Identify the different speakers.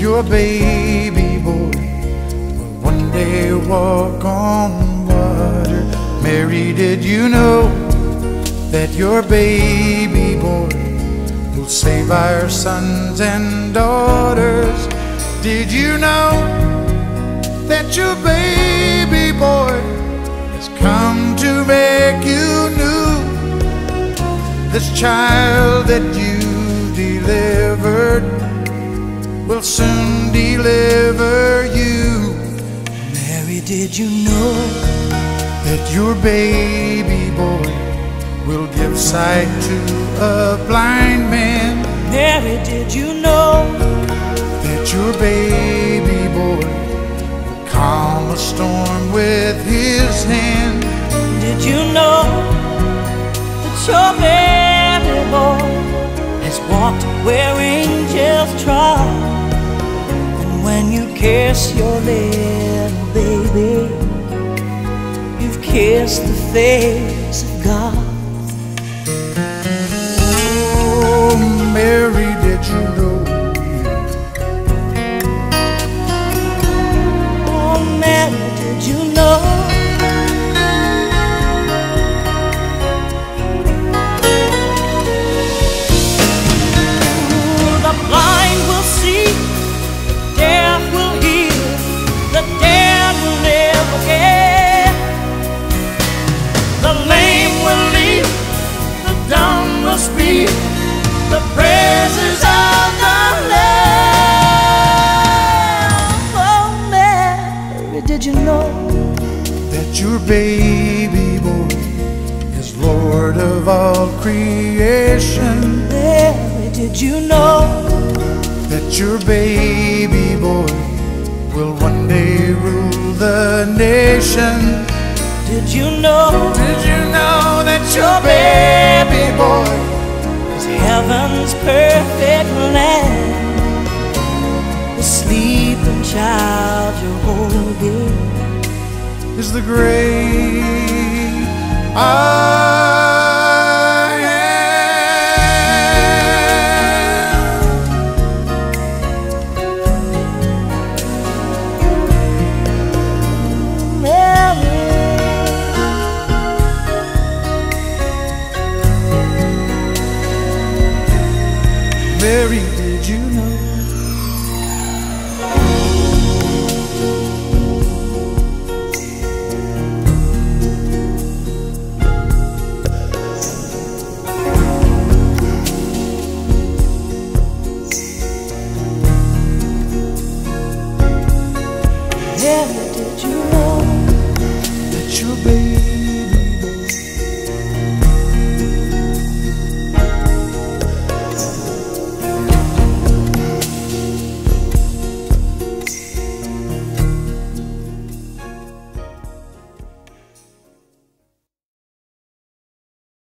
Speaker 1: your baby boy will one day walk on water. Mary, did you know that your baby boy will save our sons and daughters? Did you know that your baby boy has come to make you new? This child that you delivered will soon deliver you.
Speaker 2: Mary, did you know
Speaker 1: that your baby boy will give sight to a blind man?
Speaker 2: Mary, did you know
Speaker 1: that your baby boy will calm a storm with his hand?
Speaker 2: Did you know that your baby boy has walked where angels trod? And when you kiss your little baby, you've kissed the face of God.
Speaker 1: Oh, Mary, did you that your baby boy is Lord of all creation?
Speaker 2: Mary, did you know
Speaker 1: that your baby boy will one day rule the nation?
Speaker 2: Did you know
Speaker 1: Did you know that your baby boy
Speaker 2: is heaven's perfect Lamb? The sleeping child you're holding
Speaker 1: is the great I am. Mary, know? heavy, did you know that you're?